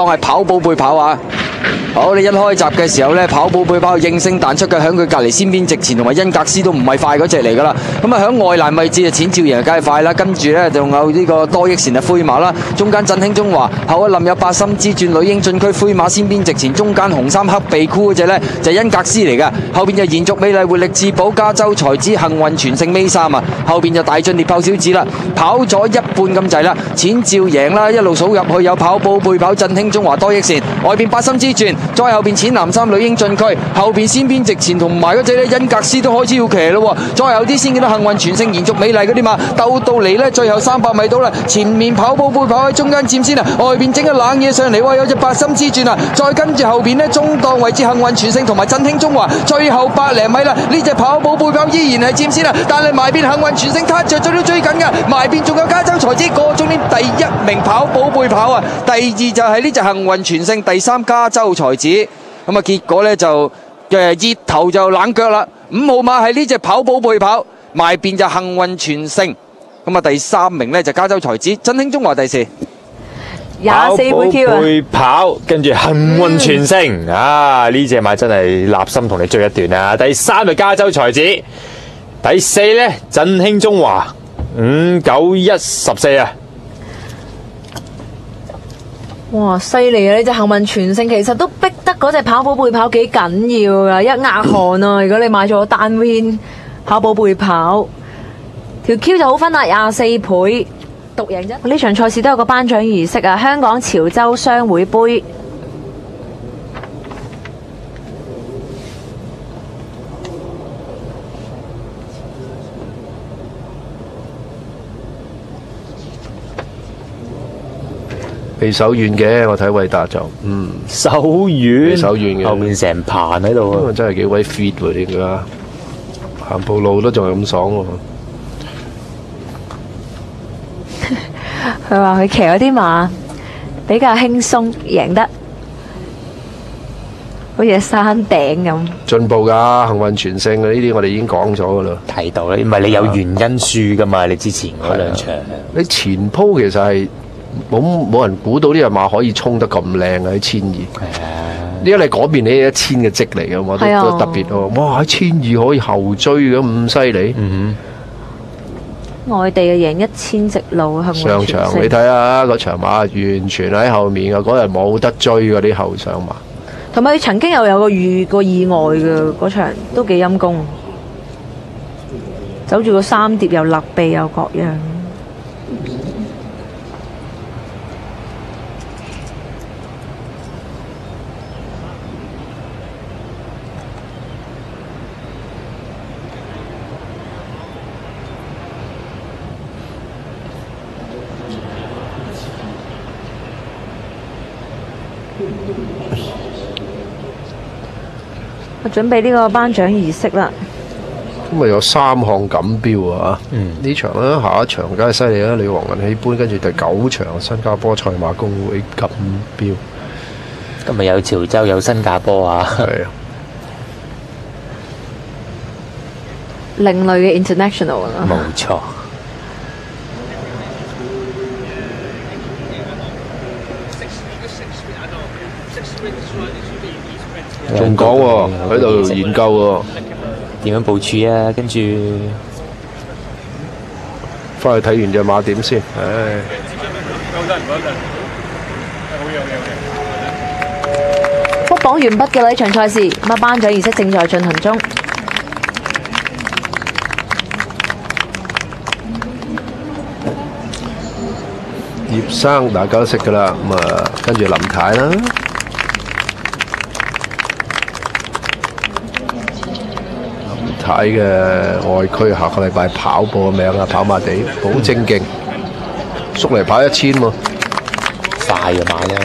當係跑步背跑啊！好，你一開閘嘅時候呢，跑步背跑應聲彈出嘅，響佢隔離先邊直前同埋恩格斯都唔係快嗰只嚟噶啦。咁啊，響外栏位置啊，淺照贏梗係快啦。跟住呢，仲有呢個多益善啊灰馬啦，中間振興中華，後一冧有八心之轉女英進區灰馬先邊直前，中間紅衫黑鼻箍嗰只呢，就係恩格斯嚟噶，後邊就延續美麗活力至寶加州才子幸運全勝尾三啊，後邊就大進獵豹小子啦，跑咗一半咁滯啦，淺照贏啦，一路數入去有跑步背跑振興中華多益善，外边八心之转。再後邊淺藍衫女英進區，後邊先邊直前同埋嗰隻咧恩格斯都開始要騎咯，再後啲先見到幸運全勝延續美麗嗰啲嘛，斗到嚟呢，最後三百米到啦，前面跑步背跑喺中間佔先啊，外边整個冷嘢上嚟喎，有隻八心之轉啊，再跟住後邊呢，中檔位置幸運全勝同埋振興中華，最後百零米啦，呢隻跑步背跑依然係佔先啊，但係埋邊幸運全勝卡着咗都追緊噶，埋邊仲有加州才子個中年第一名跑步背跑啊，第二就係呢隻幸運全勝，第三加州才子。咁啊，結果呢就誒熱頭就冷腳啦。五號馬係呢隻跑步背跑，埋邊就幸運全勝。咁啊，第三名呢就加州才子，振興中華第四。廿四倍 Q 啊！背跑，跟住幸運全勝、啊！呢只馬真係立心同你追一段啊！第三就加州才子，第四呢振興中華，五九一十四啊！哇，犀利啊！呢只幸運全勝其實都逼得嗰只跑步背跑幾緊要噶，一額汗啊！如果你買咗單 win 跑步背跑，條 Q 就好分啦，廿四倍獨贏啫。呢場賽事都有個頒獎儀式啊，香港潮州商會杯。未手軟嘅，我睇偉達就，嗯，手軟，手軟嘅後面成盤喺度啊！因為真係幾鬼 fit 喎呢個，行步路都仲係咁爽喎。佢話佢騎嗰啲馬比較輕鬆，贏得好似山頂咁。進步㗎，幸運全勝嘅呢啲我哋已經講咗㗎啦。提到啦，唔係你有原因輸㗎嘛？你之前嗰兩場，你前鋪其實係冇冇人估到呢隻馬可以衝得咁靚嘅喺千二。因為你嗰邊你一千嘅積嚟嘅，我覺係啊得都特別喎。哇！喺千二可以後追嘅咁犀利。嗯外地嘅贏一千直路，幸上運全勝。場你睇下個場馬完全喺後面嘅，嗰日冇得追嗰啲後上馬。同埋佢曾經又有個遇過意外嘅嗰場，都幾陰功。走住個三碟又立臂又各樣。準備呢個頒獎儀式啦。今日有三項錦標啊！嗯呢場啦下一場梗係犀利啦，女王銀禧杯，跟住第九場新加坡賽馬公會錦標，今日有潮州，有新加坡啊！係啊，另類嘅 international 啊。冇錯，仲講喎喺度研究喎，點樣部署啊？跟住翻去睇完只馬點先，唉。復榜完畢嘅啦，呢場賽事，咁啊頒獎儀式正在進行中。葉生大家都識噶啦，咁啊跟住林太啦，林太嘅外區下個禮拜跑步嘅名啊，跑馬地好正勁，縮嚟跑一千喎，快嘅馬啫，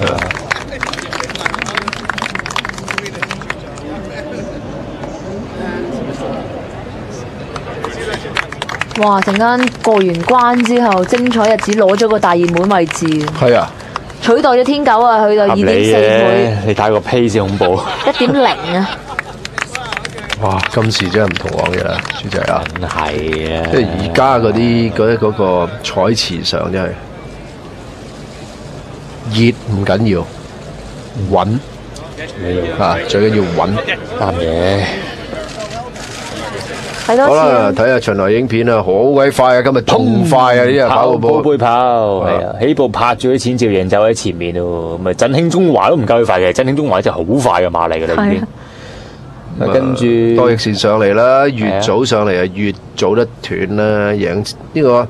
哇！陣間過完關之後，精彩日子攞咗個大熱門位置，係啊，取代咗天狗啊，去到二點四倍，你睇個 pace 先恐怖，一點零啊！哇！今次真係唔同往日啦，主席啊，真係啊！即係而家嗰啲嗰啲嗰個彩池上真係熱唔緊要，穩啊，最緊要穩。啱嘅。睇多次好啦，睇下巡邏影片啊，好鬼快啊！今日仲快啊！呢日跑步步。步背跑，係啊，起步拍住啲錢照贏走喺前面咯，咪振興中華都唔夠佢快嘅，振興中華真係好快嘅馬嚟㗎啦已跟住多益線上嚟啦，越早上嚟啊越早得斷啦，贏呢個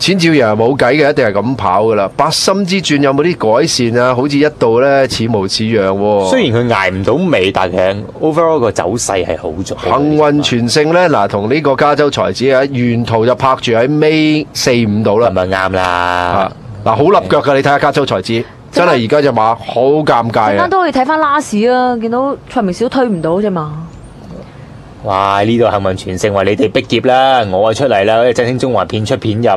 錢照贏係冇計嘅，一定係咁跑噶啦。八心之轉有冇啲改善啊？好似一度咧似模似樣喎。雖然佢捱唔到尾，但係 overall 個走勢係好咗。幸運全勝咧，嗱同呢個加州才子啊，沿途就拍住喺尾四五度啦咁。咪啱啦啊。嗱，好立腳噶，你睇下加州才子，真係而家只馬好尷尬啊！都可以睇翻拉士啊，見到蔡明少推唔到啫嘛。哇！呢度幸運全勝為你哋逼劫啦，我啊出嚟啦，好似振興中華片出片入，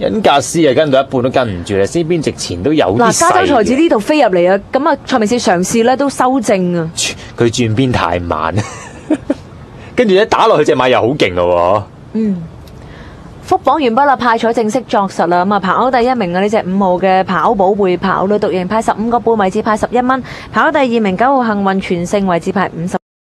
恩格斯啊跟到一半都跟唔住啦，先邊值錢都有啲嗱，加細州才子呢度飛入嚟啊，咁啊蔡明少嘗試咧都修正啊。佢轉邊太慢，跟住一打落去只馬又好勁咯嗯，福榜完畢啦，派彩正式作實啦。咁啊，跑第一名啊呢只五號嘅跑寶會跑女獨贏派十五個半，位置派十一蚊；跑第二名九號幸運全勝，位置派五十